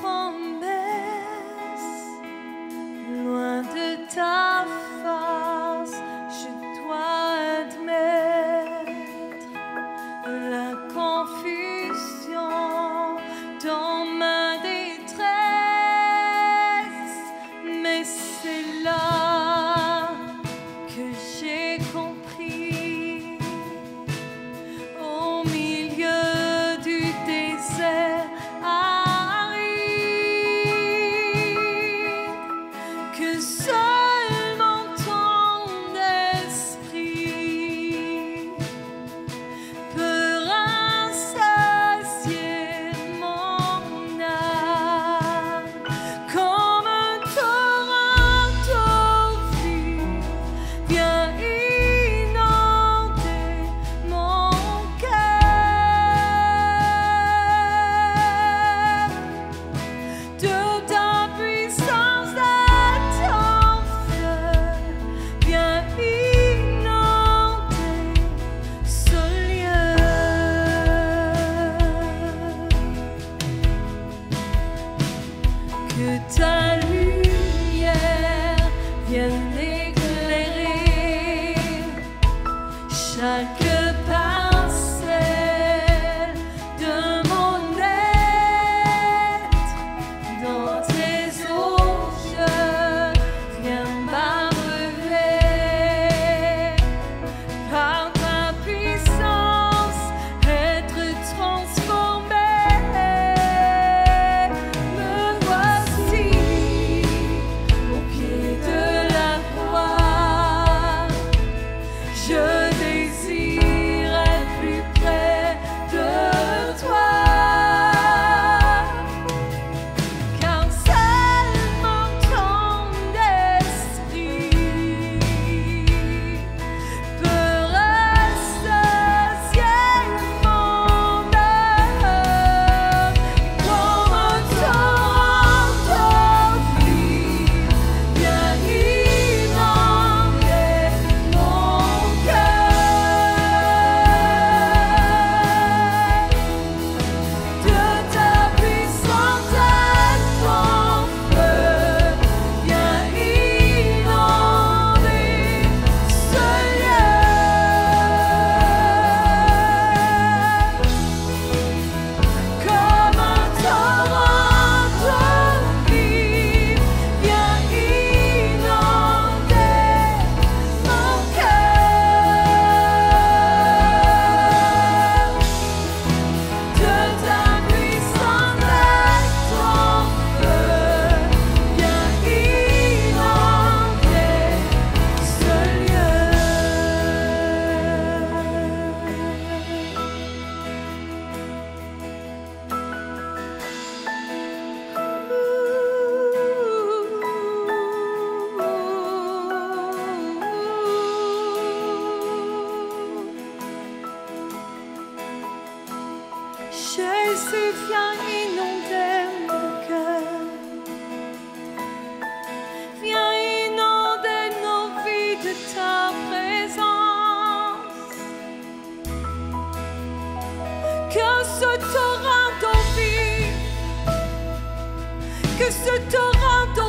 home. Que ce torrent